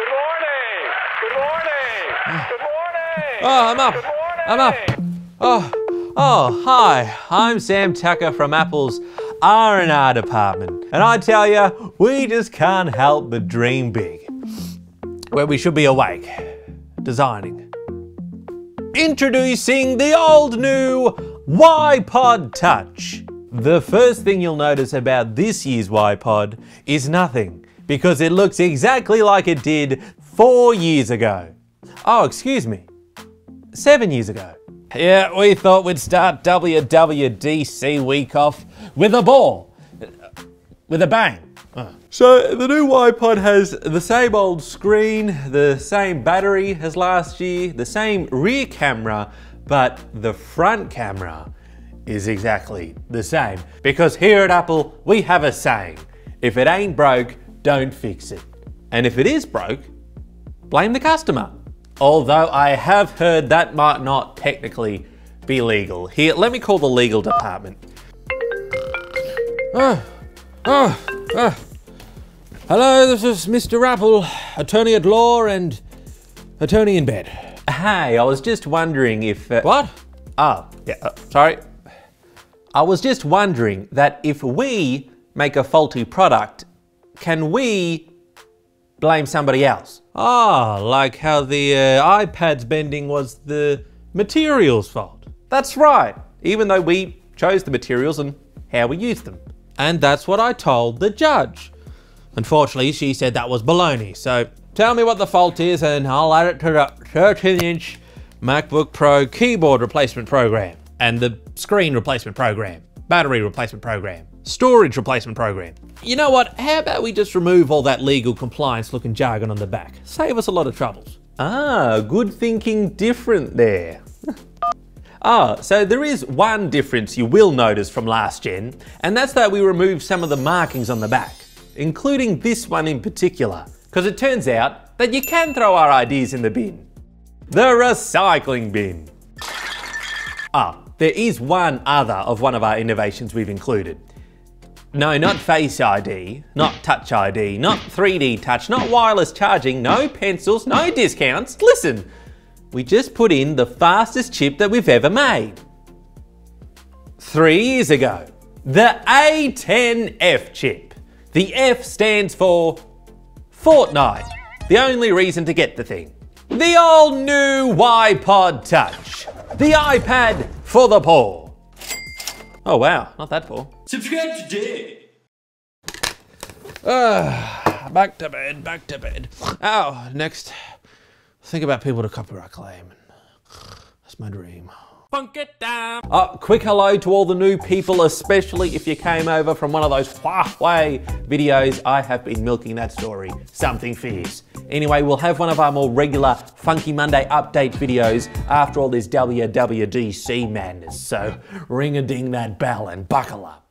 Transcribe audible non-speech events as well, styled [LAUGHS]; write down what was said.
Good morning. Good morning. Good morning. Oh, I'm up. Good morning. I'm up. Oh, oh, hi. I'm Sam Tucker from Apple's R&R department. And I tell you, we just can't help but dream big. Where we should be awake, designing. Introducing the old new whyPod Touch. The first thing you'll notice about this year's whyPod is nothing, because it looks exactly like it did four years ago. Oh, excuse me, seven years ago. Yeah, we thought we'd start WWDC week off with a ball, with a bang. So the new whyPod has the same old screen, the same battery as last year, the same rear camera, but the front camera is exactly the same. Because here at Apple, we have a saying, if it ain't broke, don't fix it. And if it is broke, blame the customer. Although I have heard that might not technically be legal. Here, let me call the legal department. Oh, oh, oh. Hello, this is Mr. Apple, attorney at law and attorney in bed. Hey, I was just wondering if. Uh, what? Oh, yeah, uh, sorry. I was just wondering that if we make a faulty product, can we blame somebody else? Ah, like how the uh, iPad's bending was the material's fault. That's right, even though we chose the materials and how we used them. And that's what I told the judge. Unfortunately, she said that was baloney, so tell me what the fault is and I'll add it to the 13 inch MacBook Pro keyboard replacement program and the screen replacement program, battery replacement program, storage replacement program. You know what? How about we just remove all that legal compliance looking jargon on the back? Save us a lot of troubles. Ah, good thinking different there. [LAUGHS] Ah, so there is one difference you will notice from last gen, and that's that we removed some of the markings on the back, including this one in particular, because it turns out that you can throw our ideas in the bin. The recycling bin. Ah, there is one other of one of our innovations we've included. No, not Face ID, not Touch ID, not 3D Touch, not wireless charging, no pencils, no discounts. Listen, we just put in the fastest chip that we've ever made. Three years ago, the A10F chip. The F stands for Fortnite, the only reason to get the thing. The all new whyPod Touch, the iPad for the poor. Oh wow, not that poor. Subscribe today. Ah, back to bed, back to bed. Oh, next, think about people to copyright claim. That's my dream. Funk it down. Uh, quick hello to all the new people, especially if you came over from one of those Huawei videos. I have been milking that story. Something fierce. Anyway, we'll have one of our more regular Funky Monday update videos after all this WWDC madness. So ring a ding that bell and buckle up.